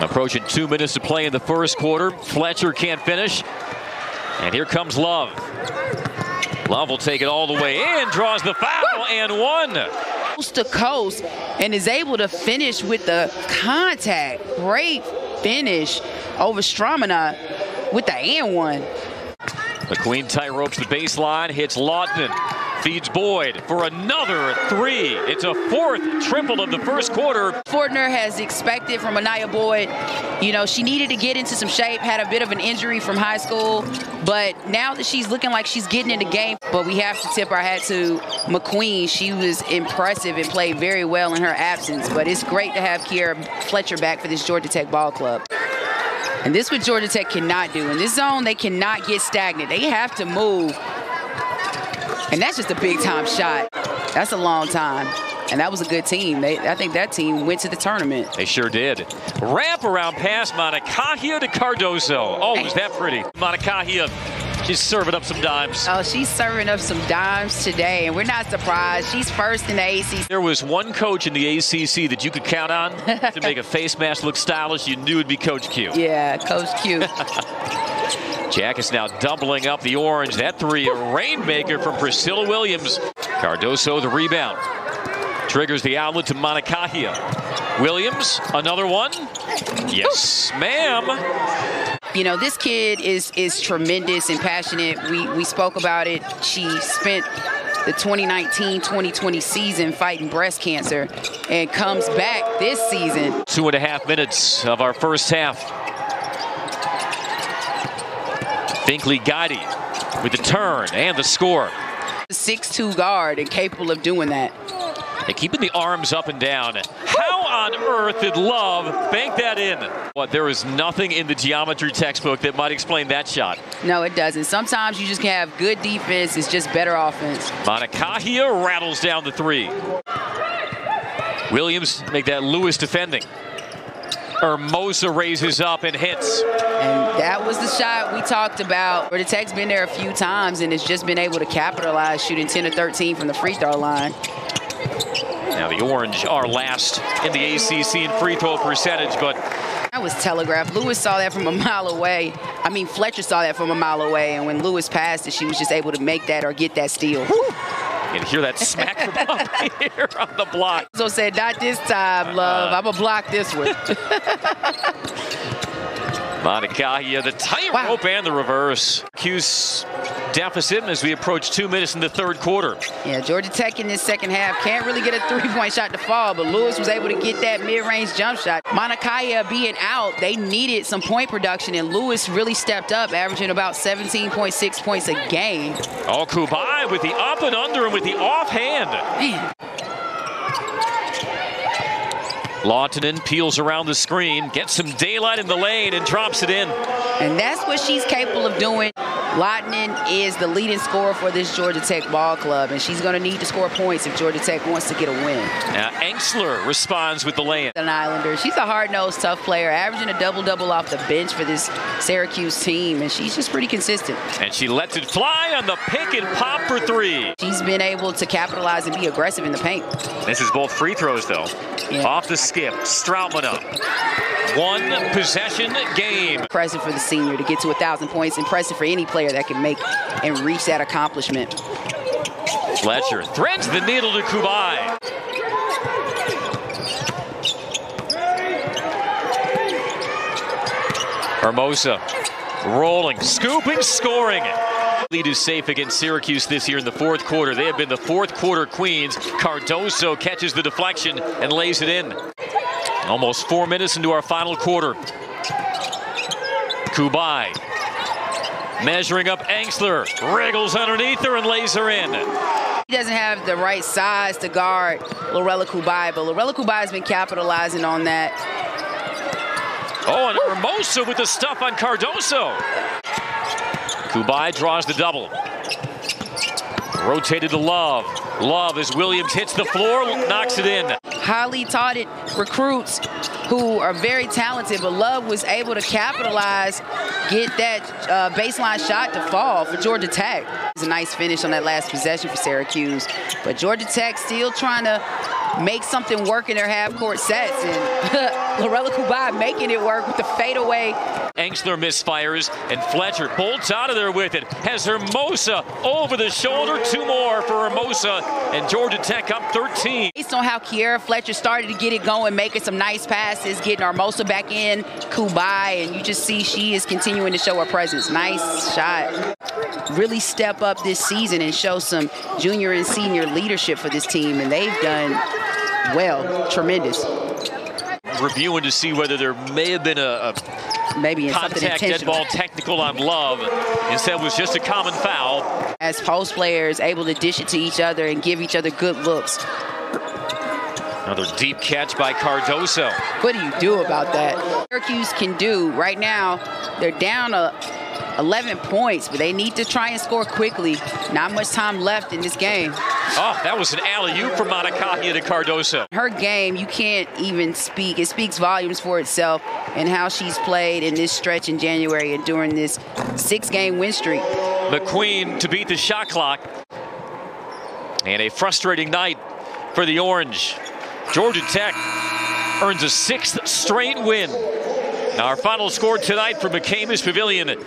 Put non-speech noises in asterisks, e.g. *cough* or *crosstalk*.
Approaching two minutes to play in the first quarter. Fletcher can't finish. And here comes Love. Love will take it all the way in, draws the foul, and one. Coast to coast, and is able to finish with the contact. Great finish over Strautmane with the and one. McQueen tight ropes the baseline, hits Lawton, feeds Boyd for another three. It's a fourth triple of the first quarter. Fortner has expected from Anaya Boyd. You know, she needed to get into some shape, had a bit of an injury from high school, but now that she's looking like she's getting in the game, but we have to tip our hat to McQueen. She was impressive and played very well in her absence, but it's great to have Kierra Fletcher back for this Georgia Tech ball club. And this is what Georgia Tech cannot do. In this zone, they cannot get stagnant. They have to move. And that's just a big time shot. That's a long time. And that was a good team. They, I think that team went to the tournament. They sure did. Wrap around pass, Mangakahia to Cardoso. Oh, was that pretty. Mangakahia She's serving up some dimes. Oh, she's serving up some dimes today, and we're not surprised. She's first in the ACC. There was one coach in the ACC that you could count on *laughs* to make a face mask look stylish. You knew it'd be Coach Q. Yeah, Coach Q. *laughs* Jack is now doubling up the orange. That three, a rainmaker from Priscilla Williams. Cardoso, the rebound. Triggers the outlet to Mangakahia. Williams, another one. Yes, ma'am. You know, this kid is is tremendous and passionate. We we spoke about it. She spent the 2019-2020 season fighting breast cancer and comes back this season. Two and a half minutes of our first half. Binkley Gotti with the turn and the score. 6'2 guard and capable of doing that. And keeping the arms up and down. How on earth did Love bank that in? What, there is nothing in the geometry textbook that might explain that shot. No, it doesn't. Sometimes you just can have good defense. It's just better offense. Mangakahia rattles down the three. Williams make that Lewis defending. Hermosa raises up and hits. And that was the shot we talked about. Where the Tech's been there a few times and has just been able to capitalize, shooting 10 to 13 from the free throw line. Now the Orange are last in the ACC in free throw percentage, but that was telegraphed. Lewis saw that from a mile away. I mean, Fletcher saw that from a mile away, and when Lewis passed it, she was just able to make that or get that steal. Whew. You can hear that smack from up *laughs* here on the block. So said, not this time, love. Uh, I'm going to block this one. *laughs* Mangakahia, the tight wow. rope and the reverse. Q's deficit as we approach two minutes in the third quarter. Yeah, Georgia Tech in this second half can't really get a three-point shot to fall, but Lewis was able to get that mid-range jump shot. Mangakahia being out, they needed some point production, and Lewis really stepped up, averaging about 17.6 points a game. All Cubaj with the up and under and with the offhand. Man. Lahtinen peels around the screen, gets some daylight in the lane, and drops it in. And that's what she's capable of doing. Lahtinen is the leading scorer for this Georgia Tech ball club, and she's going to need to score points if Georgia Tech wants to get a win. Now, Engstler responds with the lay-in. An Islander. She's a hard-nosed, tough player, averaging a double-double off the bench for this Syracuse team, and she's just pretty consistent. And she lets it fly on the pick and pop for three. She's been able to capitalize and be aggressive in the paint. This is both free throws, though. Off the skip, Strautmane up. One possession game. Impressive for the senior to get to a 1,000 points. Impressive for any player that can make and reach that accomplishment. Fletcher threads the needle to Cubaj. Hermosa rolling, scooping, scoring. Lead is safe against Syracuse this year in the fourth quarter. They have been the fourth quarter queens. Cardoso catches the deflection and lays it in. Almost four minutes into our final quarter. Cubaj measuring up Engstler, wriggles underneath her and lays her in. He doesn't have the right size to guard Lorela Cubaj, but Lorela Cubaj has been capitalizing on that. Oh, and Hermosa with the stuff on Cardoso. Cubaj draws the double. Rotated to Love. Love as Williams hits the floor, knocks it in. Highly touted recruits who are very talented, but Love was able to capitalize, get that uh, baseline shot to fall for Georgia Tech. It's a nice finish on that last possession for Syracuse, but Georgia Tech still trying to make something work in their half-court sets. And *laughs* Lorela Cubaj making it work with the fadeaway. Engstler misfires, and Fletcher bolts out of there with it. Has Hermosa over the shoulder. Two more for Hermosa, and Georgia Tech up 13. Based on how Kierra Fletcher started to get it going, making some nice passes, getting Hermosa back in, Cubaj, and you just see she is continuing to show her presence. Nice shot. Really step up this season and show some junior and senior leadership for this team, and they've done well, tremendous. Reviewing to see whether there may have been a, a maybe contact dead ball technical on Love. Instead, it was just a common foul. As post players able to dish it to each other and give each other good looks. Another deep catch by Cardoso. What do you do about that? Syracuse can do right now. They're down a 11 points, but they need to try and score quickly. Not much time left in this game. Oh, that was an alley-oop from Mangakahia to Cardoso. Her game, you can't even speak. It speaks volumes for itself and how she's played in this stretch in January and during this six-game win streak. McQueen to beat the shot clock. And a frustrating night for the Orange. Georgia Tech earns a sixth straight win. Our final score tonight from McCamish Pavilion